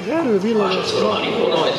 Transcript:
I Faccio solo mani.